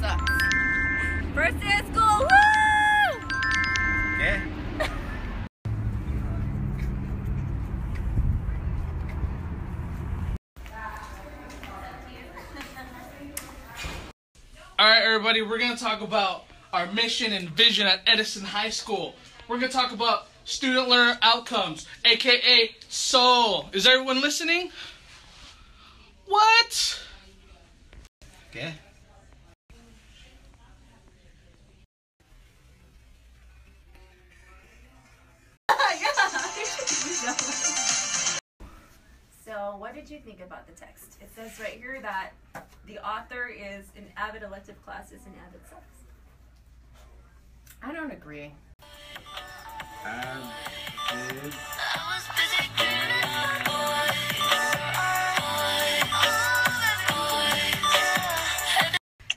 sucks. First day of school, woo! Okay. All right, everybody, we're going to talk about our mission and vision at Edison High School. We're going to talk about student learner outcomes, aka SOUL. Is everyone listening? What? Okay. What did you think about the text? It says right here that the author is an avid elective classes and avid sex. I don't agree.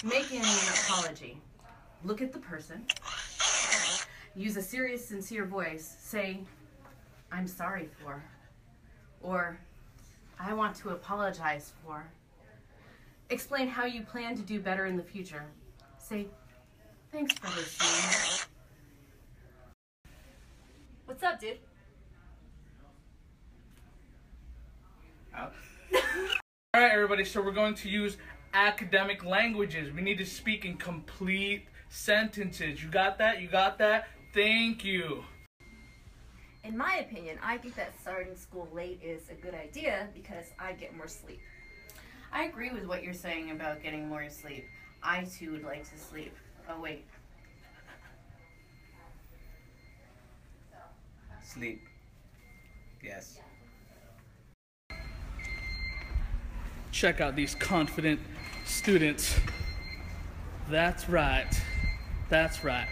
Make an apology. Look at the person. Use a serious, sincere voice. Say, I'm sorry for. Or, I want to apologize for. Explain how you plan to do better in the future. Say, thanks for listening. What's up, dude? Out. All right, everybody, so we're going to use academic languages. We need to speak in complete sentences. You got that? You got that? Thank you. In my opinion, I think that starting school late is a good idea because I get more sleep. I agree with what you're saying about getting more sleep. I too would like to sleep. Oh, wait. Sleep. Yes. Check out these confident students. That's right. That's right.